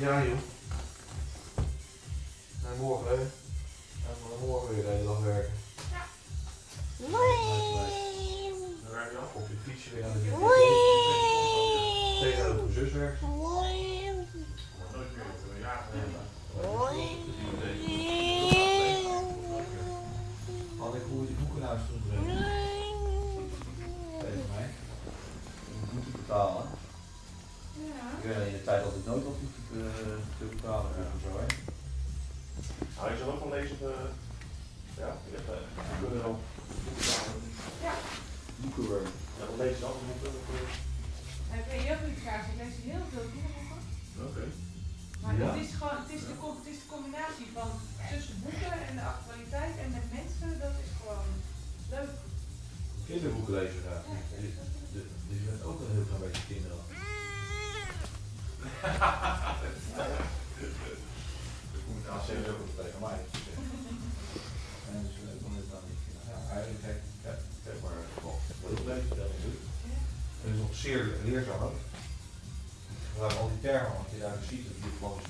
Ja joh. En morgen hè. En we morgen weer de hele dag werken. Dan werk je af op je fietsje weer naar de bibliotheek. Tegen de zus werkt. Nooit meer, een jaar geleden. Had ik hoe je die boeken naar huis terugbrengen? Tegen mij. Ik moet die betalen. Ik weet in de tijd dat ik nooit op te, eh, te betalen. Ja, zo hè. Hou je zelf ook van lezen? eh, ja, hebt eh, boeken wel. Boeken samen. Boekenworm. Ja, dan lees je altijd boeken. eh, Ik weet heel veel kaars. Ik lees heel veel kinderboeken. Oké. Maar Ja. het is gewoon, het is, de, het is de combinatie van tussen boeken en de actualiteit en met mensen, dat is gewoon leuk. Kinderboeken lezen graag je- Je bent ook een heel klein beetje kinderen. De communicatie is ook tegen mij. En dus het dan niet. Ja, eigenlijk kijk, maar. Wat lees, dat is het. Het is nog zeer leerzaam. We hebben al die termen, want je ziet, dat je gewoon